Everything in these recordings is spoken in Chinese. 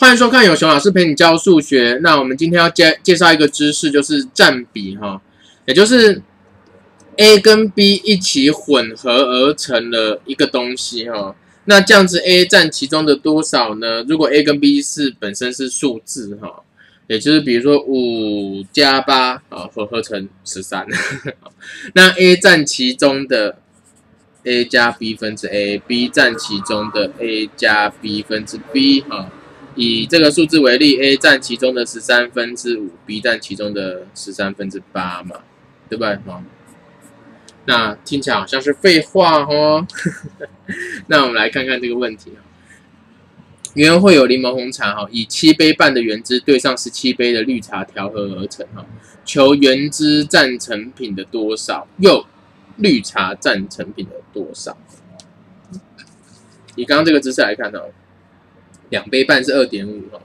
欢迎收看有熊老师陪你教数学。那我们今天要介介绍一个知识，就是占比哈，也就是 a 跟 b 一起混合而成了一个东西哈。那这样子 a 占其中的多少呢？如果 a 跟 b 是本身是数字哈，也就是比如说五加八啊，混合成十三，那 a 占其中的 a 加 b 分之 a，b 占其中的 a 加 b 分之 b 哈。以这个数字为例，a 占其中的十三分之五，b 占其中的十三分之八嘛，对不对？哈，那听起来好像是废话哦。那我们来看看这个问题啊。原会有柠檬红茶哈，以七杯半的原汁兑上十七杯的绿茶调和而成哈。求原汁占成品的多少，又绿茶占成品的多少？以刚刚这个姿势来看呢？两杯半是二点五哈，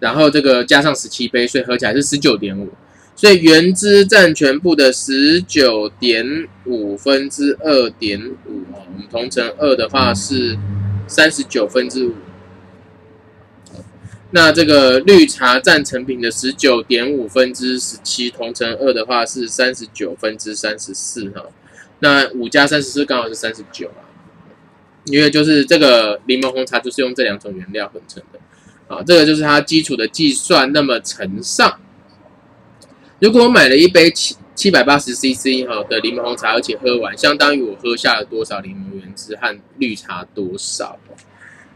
然后这个加上十七杯，所以合起来是十九点五，所以原汁占全部的十九点五分之二点五啊，我们同乘二的话是三十九分之五。那这个绿茶占成品的十九点五分之十七，同乘二的话是三十九分之三十四哈，那五加三十四刚好是三十九啊。因为就是这个柠檬红茶就是用这两种原料混成的，啊，这个就是它基础的计算。那么乘上，如果我买了一杯七七百八十 CC 哈的柠檬红茶，而且喝完，相当于我喝下了多少柠檬原汁和绿茶多少？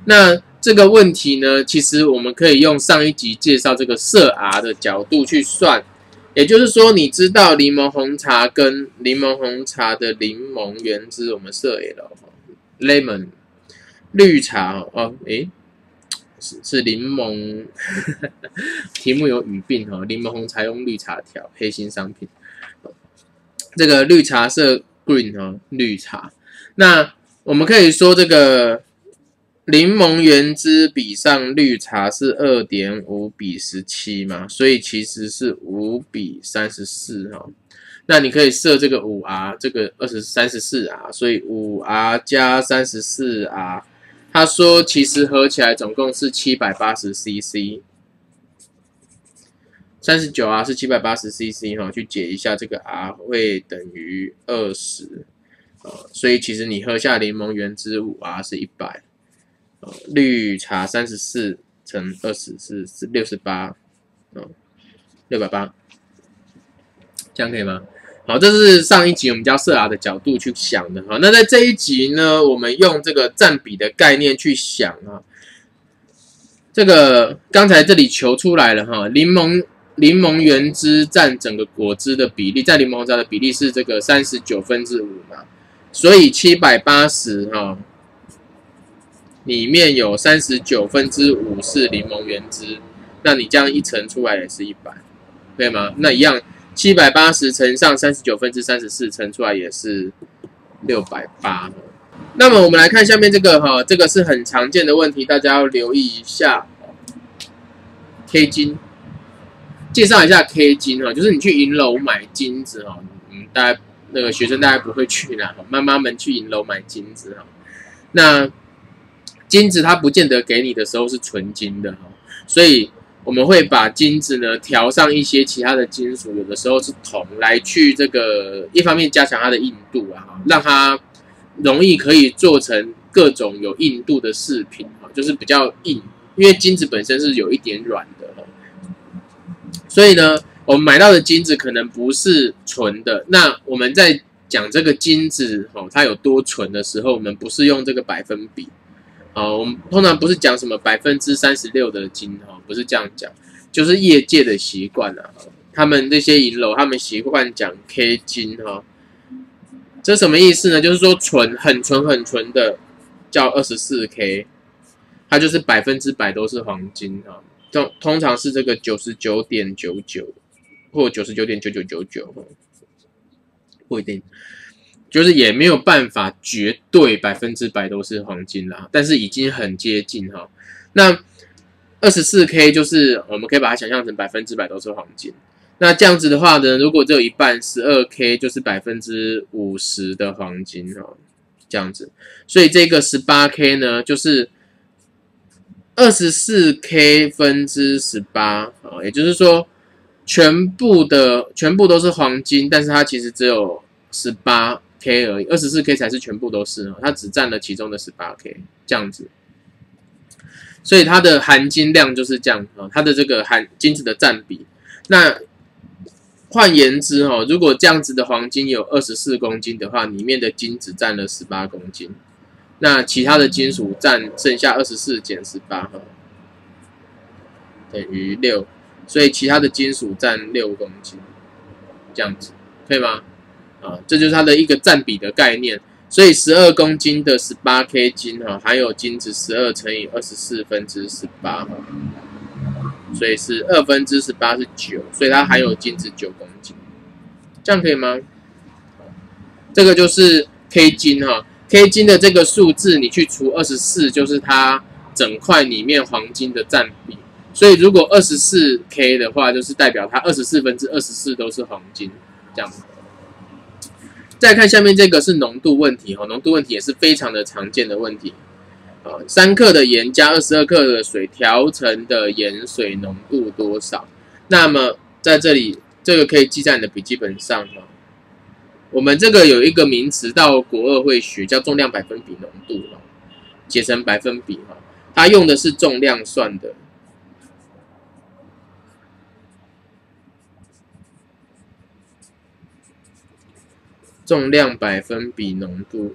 那这个问题呢，其实我们可以用上一集介绍这个色 R 的角度去算，也就是说，你知道柠檬红茶跟柠檬红茶的柠檬原汁，我们色 L。Lemon 绿茶哦，诶，是是柠檬，题目有语病哈，柠檬红茶用绿茶调，黑心商品。这个绿茶色 green 哈，绿茶。那我们可以说这个柠檬原汁比上绿茶是二点五比十七嘛，所以其实是五比三十四哈。那你可以设这个五 R，这个二十三十四 R，所以五 R 加三十四 R，他说其实合起来总共是七百八十 CC，三十九 R 是七百八十 CC 哈，去解一下这个 R 会等于二十，呃，所以其实你喝下柠檬原汁五 R 是一百，呃，绿茶三十四乘二十是是六十八，嗯，六百八，这样可以吗？好，这是上一集我们教色拉的角度去想的哈。那在这一集呢，我们用这个占比的概念去想啊。这个刚才这里求出来了哈，柠檬柠檬原汁占整个果汁的比例，占柠檬茶的比例是这个三十九分之五嘛。所以七百八十哈，里面有三十九分之五是柠檬原汁，那你这样一乘出来也是一百，对吗？那一样。七百八十乘上三十九分之三十四乘出来也是六百八。那么我们来看下面这个哈，这个是很常见的问题，大家要留意一下。K 金，介绍一下 K 金哈，就是你去银楼买金子哈，嗯，大家那个学生大家不会去啦，妈妈们去银楼买金子哈。那金子它不见得给你的时候是纯金的哈，所以。我们会把金子呢调上一些其他的金属，有的时候是铜，来去这个一方面加强它的硬度啊，让它容易可以做成各种有硬度的饰品啊，就是比较硬，因为金子本身是有一点软的所以呢，我们买到的金子可能不是纯的。那我们在讲这个金子哦，它有多纯的时候，我们不是用这个百分比。哦，我们通常不是讲什么百分之三十六的金哈，不是这样讲，就是业界的习惯了。他们这些银楼，他们习惯讲 K 金哈，这什么意思呢？就是说纯很纯很纯的叫二十四 K，它就是百分之百都是黄金哈。通通常是这个九十九点九九或九十九点九九九九，不一定。就是也没有办法绝对百分之百都是黄金啦，但是已经很接近哈。那二十四 K 就是我们可以把它想象成百分之百都是黄金。那这样子的话呢，如果只有一半，十二 K 就是百分之五十的黄金哦，这样子。所以这个十八 K 呢，就是二十四 K 分之十八啊，也就是说，全部的全部都是黄金，但是它其实只有十八 K 而已，二十四 K 才是全部都是哦它只占了其中的十八 K 这样子，所以它的含金量就是这样啊，它的这个含金子的占比。那换言之哈，如果这样子的黄金有二十四公斤的话，里面的金只占了十八公斤。那其他的金属占剩下二十四减十八哈，等于六，所以其他的金属占六公斤，这样子可以吗？啊，这就是它的一个占比的概念。所以十二公斤的十八 K 金哈，含有金子十二乘以二十四分之十八哈，所以是二分之十八是九，所以它含有金子九公斤，这样可以吗？这个就是 K 金哈。K 金的这个数字，你去除二十四，就是它整块里面黄金的占比。所以如果二十四 K 的话，就是代表它二十四分之二十四都是黄金，这样。再看下面这个是浓度问题哈，浓度问题也是非常的常见的问题。啊，三克的盐加二十二克的水调成的盐水浓度多少？那么在这里，这个可以记在你的笔记本上哈。我们这个有一个名词，到国二会学，叫重量百分比浓度哈，写成百分比哈，它用的是重量算的，重量百分比浓度，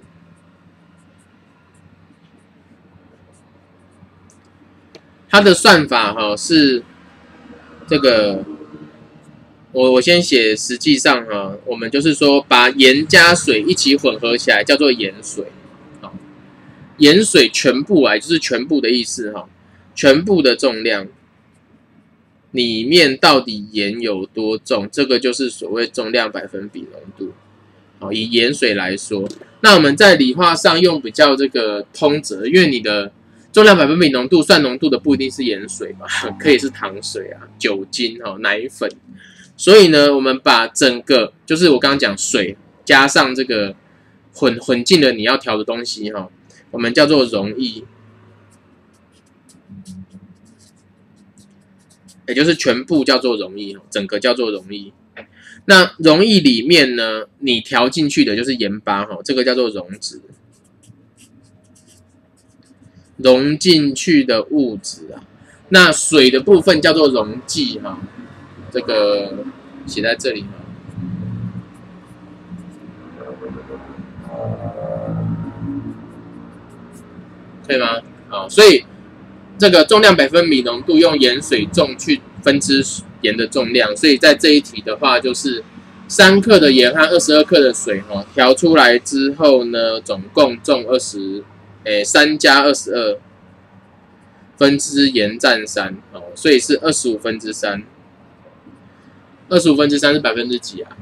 它的算法哈是这个。我我先写，实际上哈，我们就是说把盐加水一起混合起来叫做盐水，好，盐水全部啊，就是全部的意思哈，全部的重量里面到底盐有多重，这个就是所谓重量百分比浓度，以盐水来说，那我们在理化上用比较这个通则，因为你的重量百分比浓度算浓度的不一定是盐水嘛，可以是糖水啊、酒精哈、奶粉。所以呢，我们把整个就是我刚刚讲水加上这个混混进了你要调的东西哈，我们叫做溶液，也就是全部叫做溶液，整个叫做溶液。那溶液里面呢，你调进去的就是盐巴哈，这个叫做溶质，溶进去的物质啊。那水的部分叫做溶剂哈。这个写在这里哈，可以吗？好，所以这个重量百分比浓度用盐水重去分支盐的重量，所以在这一题的话，就是三克的盐和二十二克的水哈，调出来之后呢，总共重二十，诶，三加二十二分之盐占三哦，所以是二十五分之三。二十五分之三是百分之几啊？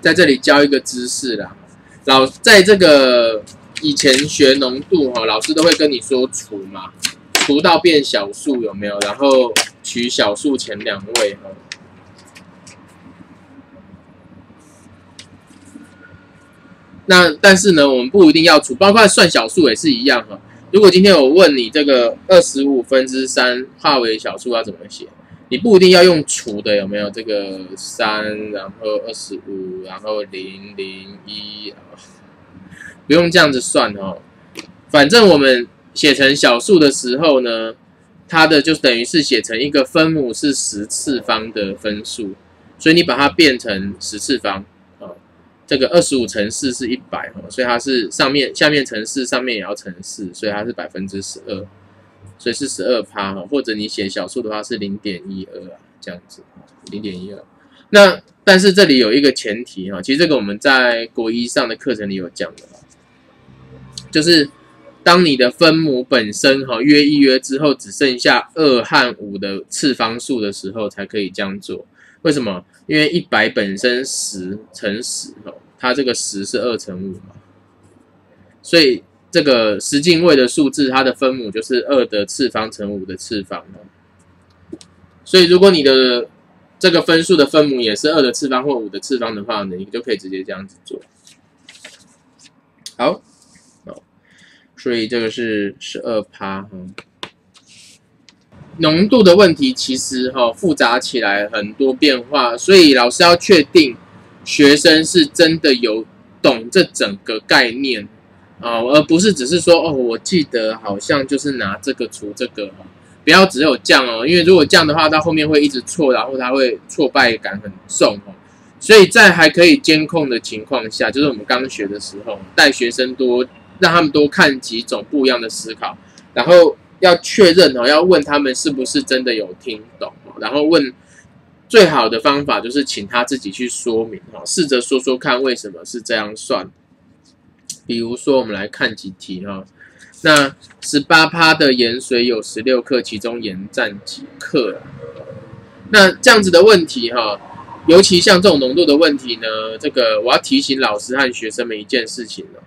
在这里教一个知识啦，老在这个以前学浓度哈，老师都会跟你说除嘛，除到变小数有没有？然后取小数前两位哈。那但是呢，我们不一定要除，包括算小数也是一样哈。如果今天我问你这个二十五分之三化为小数要怎么写？你不一定要用除的，有没有这个三，然后二十五，然后零零一，不用这样子算哦。反正我们写成小数的时候呢，它的就等于是写成一个分母是十次方的分数，所以你把它变成十次方啊。这个二十五乘四是一百哦，所以它是上面下面乘四，上面也要乘四，所以它是百分之十二。所以是十二趴哈，或者你写小数的话是零点一二啊，这样子，零点一二。那但是这里有一个前提哈，其实这个我们在国一上的课程里有讲的，就是当你的分母本身哈约一约之后，只剩下二和五的次方数的时候，才可以这样做。为什么？因为一百本身十乘十哦，它这个十是二乘五嘛，所以。这个十进位的数字，它的分母就是二的次方乘五的次方所以，如果你的这个分数的分母也是二的次方或五的次方的话呢，你就可以直接这样子做。好，所以这个是十二趴哈。浓度的问题其实哈复杂起来很多变化，所以老师要确定学生是真的有懂这整个概念啊，而不是只是说哦，我记得好像就是拿这个除这个哈，不要只有降哦，因为如果降的话，到后面会一直错，然后他会挫败感很重哦。所以在还可以监控的情况下，就是我们刚学的时候，带学生多让他们多看几种不一样的思考，然后。要确认哦，要问他们是不是真的有听懂然后问最好的方法就是请他自己去说明哈，试着说说看为什么是这样算。比如说，我们来看几题哈，那十八趴的盐水有十六克，其中盐占几克？那这样子的问题哈，尤其像这种浓度的问题呢，这个我要提醒老师和学生们一件事情呢，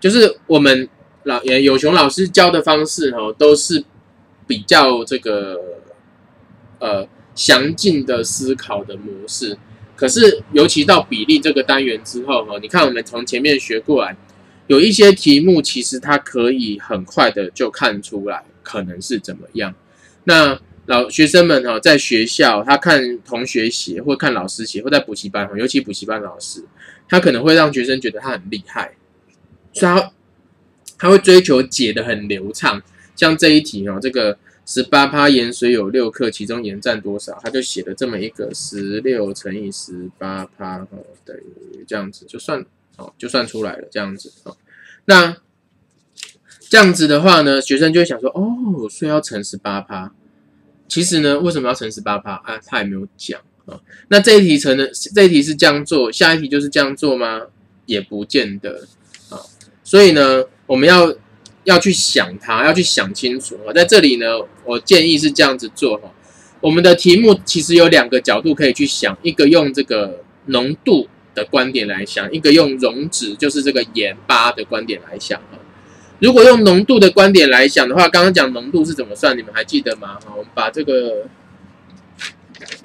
就是我们。老也有熊老师教的方式哈，都是比较这个呃详尽的思考的模式。可是尤其到比例这个单元之后哈，你看我们从前面学过来，有一些题目其实它可以很快的就看出来可能是怎么样。那老学生们哈，在学校他看同学写，或看老师写，或在补习班哈，尤其补习班老师，他可能会让学生觉得他很厉害，所以他。他会追求解的很流畅，像这一题哦，这个十八趴盐水有六克，其中盐占多少？他就写了这么一个十六乘以十八趴哦，等于这样子就算哦，就算出来了这样子哦。那这样子的话呢，学生就会想说哦，所以要乘十八趴。其实呢，为什么要乘十八趴啊？他也没有讲啊。那这一题乘的这一题是这样做，下一题就是这样做吗？也不见得。所以呢。我们要要去想它，要去想清楚啊！在这里呢，我建议是这样子做哈。我们的题目其实有两个角度可以去想，一个用这个浓度的观点来想，一个用溶脂，就是这个盐巴的观点来想哈。如果用浓度的观点来想的话，刚刚讲浓度是怎么算，你们还记得吗？哈，我们把这个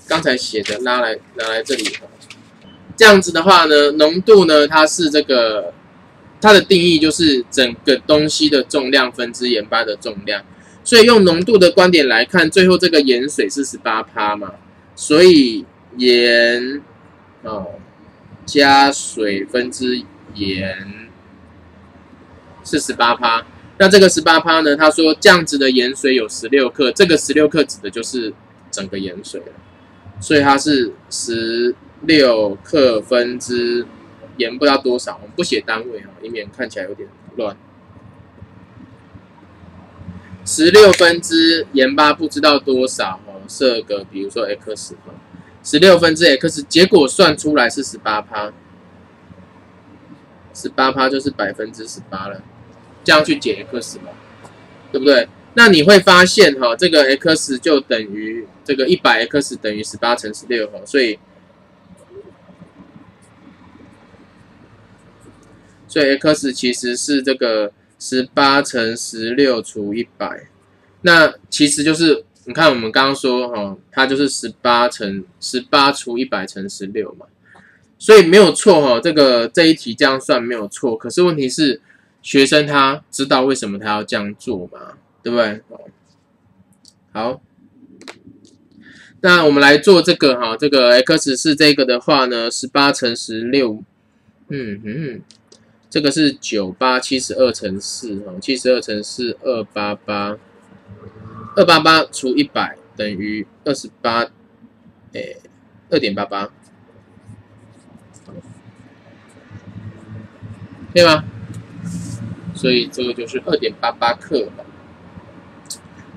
刚才写的拉来拿来这里哈。这样子的话呢，浓度呢，它是这个。它的定义就是整个东西的重量分之盐巴的重量，所以用浓度的观点来看，最后这个盐水是十八趴嘛，所以盐哦加水分之盐是十八趴。那这个十八趴呢？他说这样子的盐水有十六克，这个十六克指的就是整个盐水了，所以它是十六克分之。盐不知道多少，我们不写单位哈，以免看起来有点乱。十六分之盐巴不知道多少哦，设个比如说 x 哈，十六分之 x，结果算出来是十八趴，十八趴就是百分之十八了，这样去解 x 嘛，对不对？那你会发现哈，这个 x 就等于这个一百 x 等于十八乘十六哈，所以。所以 x 其实是这个十八乘十六除一百，那其实就是你看我们刚刚说哈，它就是十八乘十八除一百乘十六嘛，所以没有错哈，这个这一题这样算没有错。可是问题是学生他知道为什么他要这样做吗？对不对？好，那我们来做这个哈，这个 x 是这个的话呢，十八乘十六，嗯哼。这个是九八七十二乘四哈，七十二乘四二八八，二八八除一百等于二十八，诶，二点八八，对吗？所以这个就是二点八八克。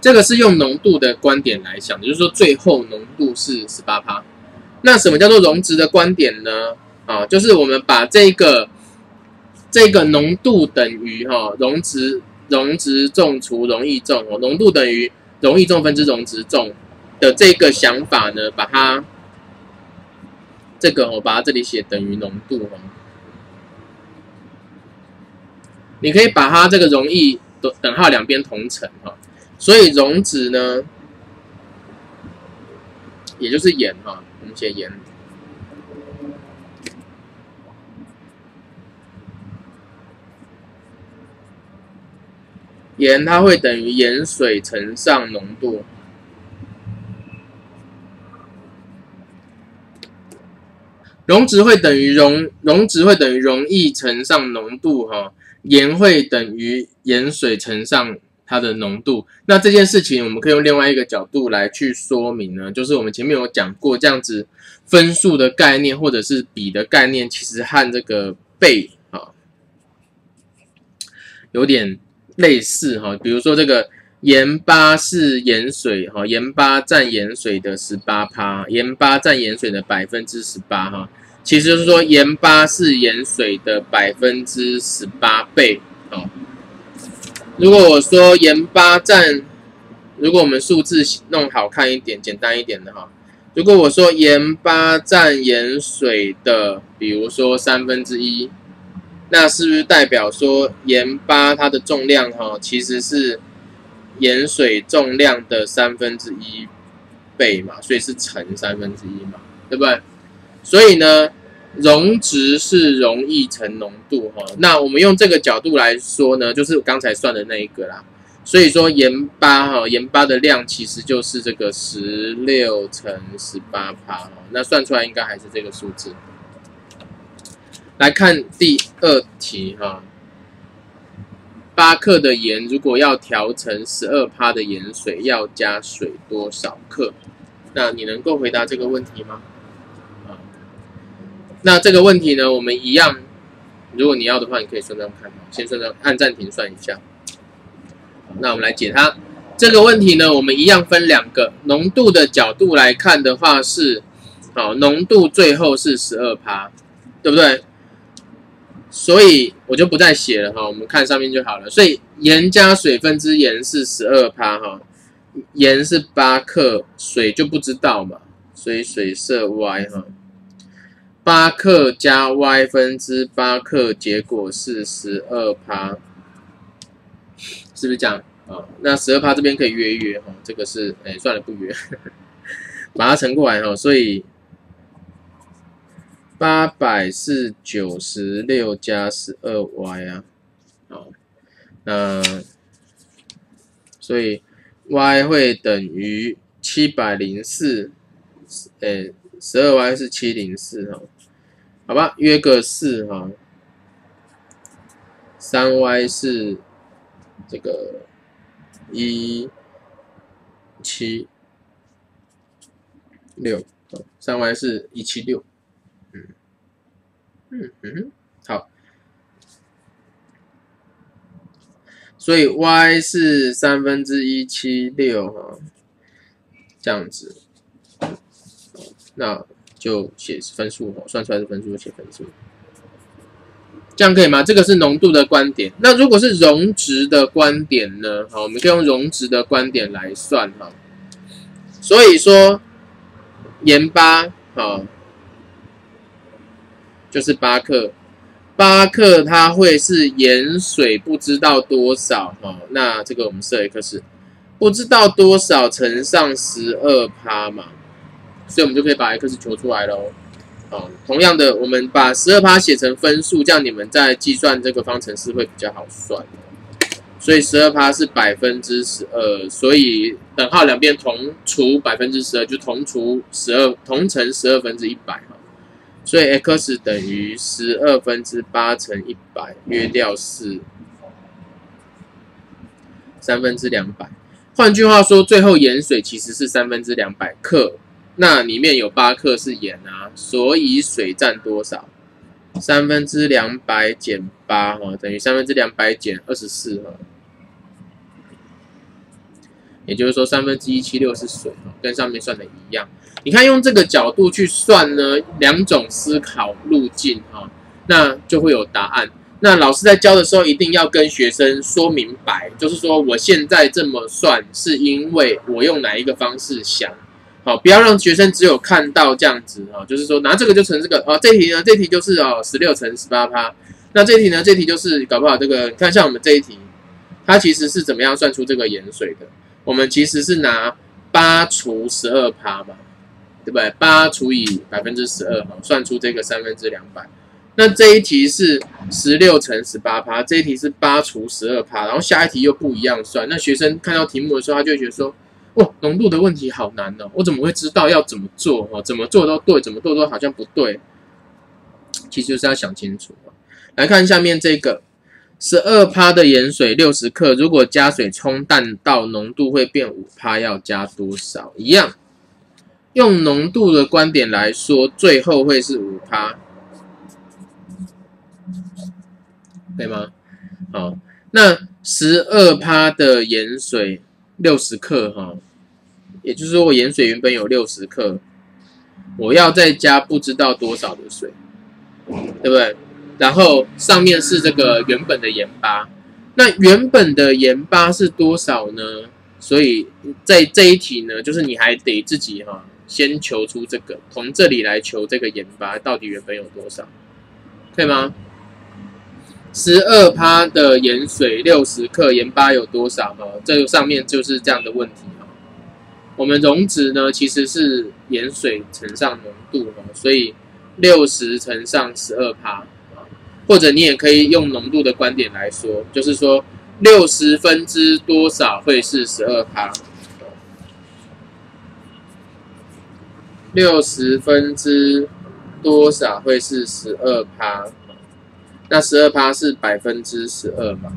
这个是用浓度的观点来想，就是说最后浓度是十八帕。那什么叫做溶质的观点呢？啊，就是我们把这个。这个浓度等于哈溶质溶质重除溶液重哦，浓度等于溶液重分之溶质重的这个想法呢，把它这个我把它这里写等于浓度哦，你可以把它这个溶液等等号两边同乘哈，所以溶质呢，也就是盐哈，我们写盐。盐它会等于盐水乘上浓度，溶质会等于溶溶质会等于溶液乘上浓度哈，盐会等于盐水乘上它的浓度。那这件事情我们可以用另外一个角度来去说明呢，就是我们前面有讲过这样子分数的概念或者是比的概念，其实和这个倍啊有点。类似哈。比如说这个。盐巴是盐水哈，盐巴占盐水的十八趴，盐巴占盐水的百分之十八哈，其实就是说盐巴是盐水的百分之十八倍哦。如果我说盐巴占，如果我们数字弄好看一点、简单一点的哈，如果我说盐巴占盐水的，比如说三分之一，那是不是代表说盐巴它的重量哈，其实是？盐水重量的三分之一倍嘛，所以是乘三分之一嘛，对不对？所以呢，溶值是溶液乘浓度哈。那我们用这个角度来说呢，就是刚才算的那一个啦。所以说盐巴哈，盐巴的量其实就是这个十六乘十八帕哈。那算出来应该还是这个数字。来看第二题哈。八克的盐，如果要调成十二趴的盐水，要加水多少克？那你能够回答这个问题吗？啊，那这个问题呢，我们一样，如果你要的话，你可以算算看，先算算，按暂停算一下。那我们来解它这个问题呢，我们一样分两个浓度的角度来看的话是，好，浓度最后是十二趴，对不对？所以我就不再写了哈，我们看上面就好了。所以盐加水分之盐是十二趴哈，盐是八克，水就不知道嘛，所以水设 y 哈，八克加 y 分之八克，结果是十二趴，是不是这样啊？那十二趴这边可以约一约哈，这个是哎算了不约，把它乘过来哈，所以。八百是九十六加十二 y 啊，好，那所以 y 会等于七百零四，诶，十二 y 是七零四哈，好吧，约个四哈，三 y 是这个一七六，三 y 是一七六。嗯，好，所以 y 是三分之一七六哈，这样子，那就写分数哈，算出来的分数就写分数，这样可以吗？这个是浓度的观点。那如果是溶值的观点呢？好，我们可以用溶值的观点来算哈。所以说盐巴好。就是八克，八克它会是盐水不知道多少哈，那这个我们设 x 不知道多少乘上十二趴嘛，所以我们就可以把 x 求出来喽。哦，同样的，我们把十二趴写成分数，这样你们在计算这个方程式会比较好算。所以十二趴是百分之十二，所以等号两边同除百分之十二，就同除十二，同乘十二分之一百哈。所以 x 等于十二分之八乘一百，约掉是三分之两百。换句话说，最后盐水其实是三分之两百克，那里面有八克是盐啊，所以水占多少？三分之两百减八哈，等于三分之两百减二十四哈。也就是说，三分之一七六是水跟上面算的一样。你看，用这个角度去算呢，两种思考路径哈，那就会有答案。那老师在教的时候，一定要跟学生说明白，就是说我现在这么算，是因为我用哪一个方式想，好，不要让学生只有看到这样子哈，就是说拿这个就乘这个哦，这题呢，这题就是哦，十六乘十八趴。那这题呢，这题就是搞不好这个，你看像我们这一题，它其实是怎么样算出这个盐水的？我们其实是拿八除十二趴嘛。对不对？八除以百分之十二，哈，算出这个三分之两百。那这一题是十六乘十八趴，这一题是八除十二趴，然后下一题又不一样算。那学生看到题目的时候，他就会觉得说：，哇，浓度的问题好难哦，我怎么会知道要怎么做？哦，怎么做都对，怎么做都好像不对。其实就是要想清楚来看下面这个十二趴的盐水六十克，如果加水冲淡到浓度会变五趴，要加多少？一样，用浓度的观点来说，最后会是五趴，对吗？好，那十二趴的盐水六十克，哈，也就是说我盐水原本有六十克，我要再加不知道多少的水。对不对？然后上面是这个原本的盐巴，那原本的盐巴是多少呢？所以在这一题呢，就是你还得自己哈，先求出这个，从这里来求这个盐巴到底原本有多少，可以吗？十二趴的盐水六十克，盐巴有多少？哈，这个上面就是这样的问题哈。我们溶质呢，其实是盐水乘上浓度哈，所以。六十乘上十二帕啊，或者你也可以用浓度的观点来说，就是说六十分之多少会是十二帕？六十分之多少会是十二趴？那十二趴是百分之十二嘛？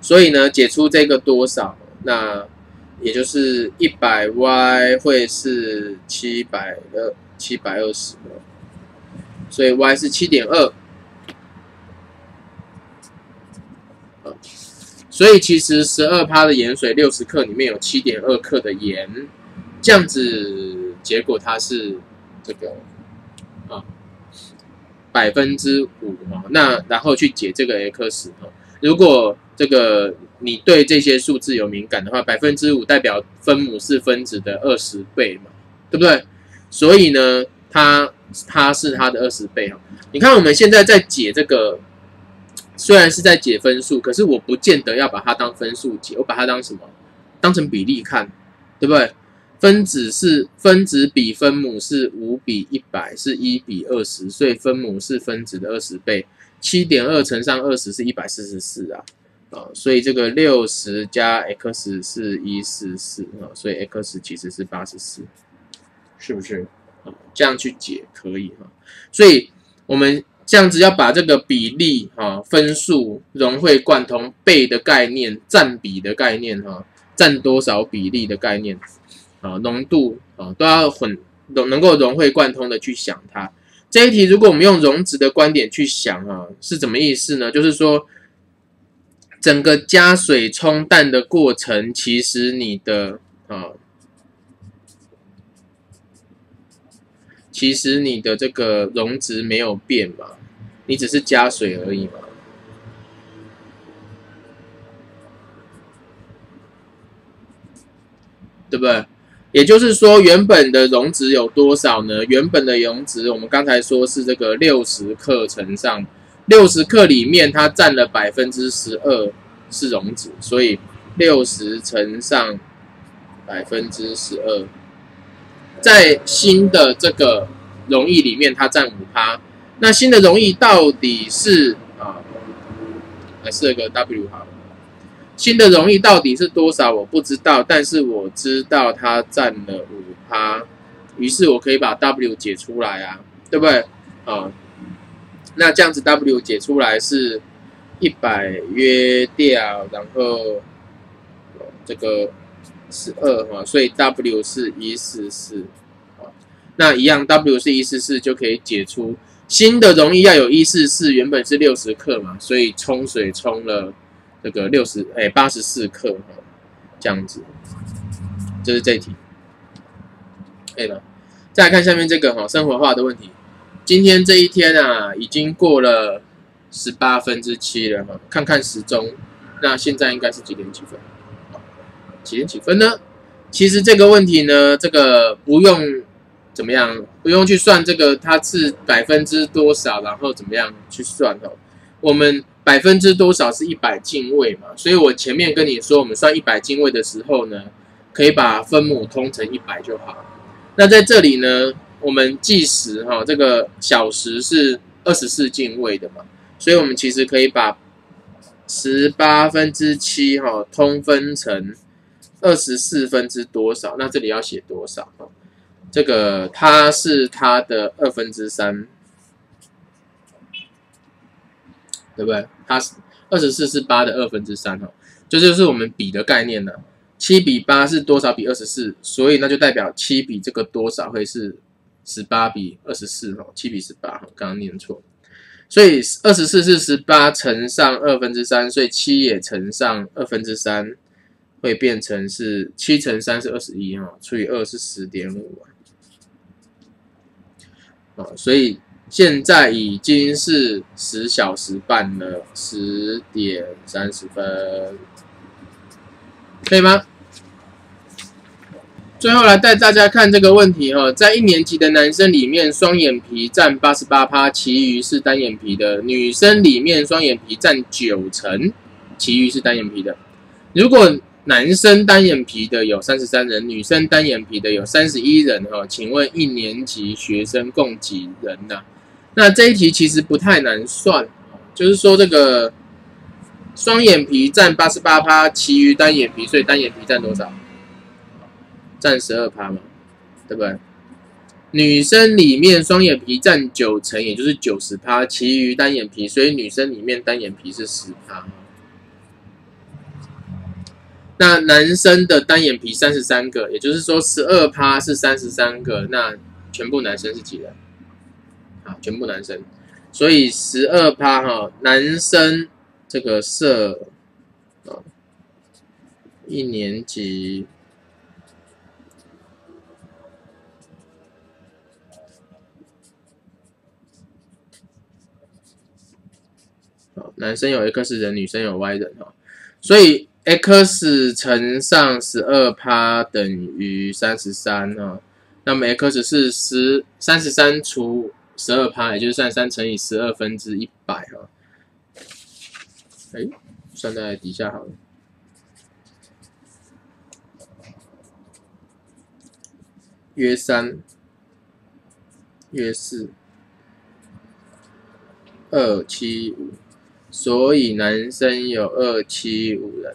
所以呢，解出这个多少，那也就是一百 y 会是七百二。七百二十，所以 y 是七点二，所以其实十二趴的盐水六十克里面有七点二克的盐，这样子结果它是这个啊百分之五哈，那然后去解这个 x 哈，如果这个你对这些数字有敏感的话，百分之五代表分母是分子的二十倍嘛，对不对？所以呢，它它是它的二十倍哈。你看我们现在在解这个，虽然是在解分数，可是我不见得要把它当分数解，我把它当什么？当成比例看，对不对？分子是分子比分母是五比一百，是一比二十，所以分母是分子的二十倍。七点二乘上二十是一百四十四啊，啊，所以这个六十加 x 是一四四啊，所以 x 其实是八十四。是不是啊？这样去解可以哈，所以我们这样子要把这个比例哈、分数融会贯通、倍的概念、占比的概念哈、占多少比例的概念啊、浓度啊，都要混融能够融会贯通的去想它。这一题如果我们用溶质的观点去想啊，是怎么意思呢？就是说整个加水冲淡的过程，其实你的啊。其实你的这个溶质没有变嘛，你只是加水而已嘛，对不对？也就是说，原本的溶质有多少呢？原本的溶质，我们刚才说是这个六十克乘上六十克里面，它占了百分之十二是溶质，所以六十乘上百分之十二。在新的这个容易里面，它占五趴。那新的容易到底是啊，来设个 W 好。新的容易到底是多少？我不知道，但是我知道它占了五趴。于是我可以把 W 解出来啊，对不对？啊，那这样子 W 解出来是一百约掉，然后这个。是二哈，所以 W 是一四四，那一样 W 是一四四就可以解出新的容易要有一四四，原本是六十克嘛，所以冲水冲了这个六十哎八十四克哈，这样子，这是这题，可以了。再来看下面这个哈，生活化的问题，今天这一天啊，已经过了十八分之七了哈，看看时钟，那现在应该是几点几分？几点几分呢？其实这个问题呢，这个不用怎么样，不用去算这个它是百分之多少，然后怎么样去算哦。我们百分之多少是一百进位嘛，所以我前面跟你说，我们算一百进位的时候呢，可以把分母通成一百就好。那在这里呢，我们计时哈，这个小时是二十四进位的嘛，所以我们其实可以把十八分之七哈通分成。二十四分之多少？那这里要写多少？这个它是它的二分之三，对不对？它是二十四是八的二分之三哈，这就是我们比的概念呢。七比八是多少比二十四？所以那就代表七比这个多少会是十八比二十四哈，七比十八哈，刚刚念错。所以二十四是十八乘上二分之三，所以七也乘上二分之三，会变成是七乘三是二十一哈，除以二是十点五啊。所以现在已经是十小时半了，十点三十分，可以吗？最后来带大家看这个问题哈，在一年级的男生里面，双眼皮占八十八趴，其余是单眼皮的；女生里面，双眼皮占九成，其余是单眼皮的。如果男生单眼皮的有三十三人，女生单眼皮的有三十一人哈，请问一年级学生共几人呢？那这一题其实不太难算，就是说这个双眼皮占八十八趴，其余单眼皮，所以单眼皮占多少？占十二趴嘛，对不对？女生里面双眼皮占九成，也就是九十趴，其余单眼皮，所以女生里面单眼皮是十趴。那男生的单眼皮三十三个，也就是说十二趴是三十三个，那全部男生是几人？全部男生，所以十二趴哈，男生这个设啊，一年级。男生有 X 人，女生有 Y 人哈，所以 X 乘上十二趴等于三十三哈，那么 X 是十三十三除十二趴，也就是三十三乘以十二分之一百哈，哎，算在底下好了，约三，约四，二七五。所以男生有二七五人，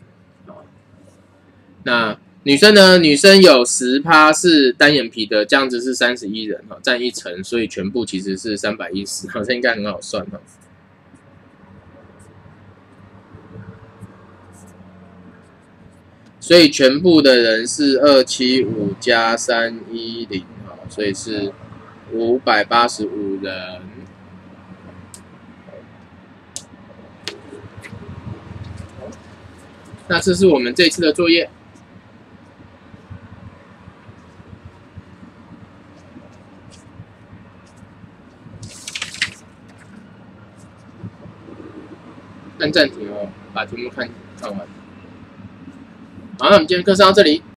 那女生呢？女生有十趴是单眼皮的，这样子是三十一人哈，占一层，所以全部其实是三百一十，好像应该很好算哈。所以全部的人是二七五加三一零哈，所以是五百八十五人。那这是我们这次的作业。按暂停哦，把题目看看完。好，那我们今天课上到这里。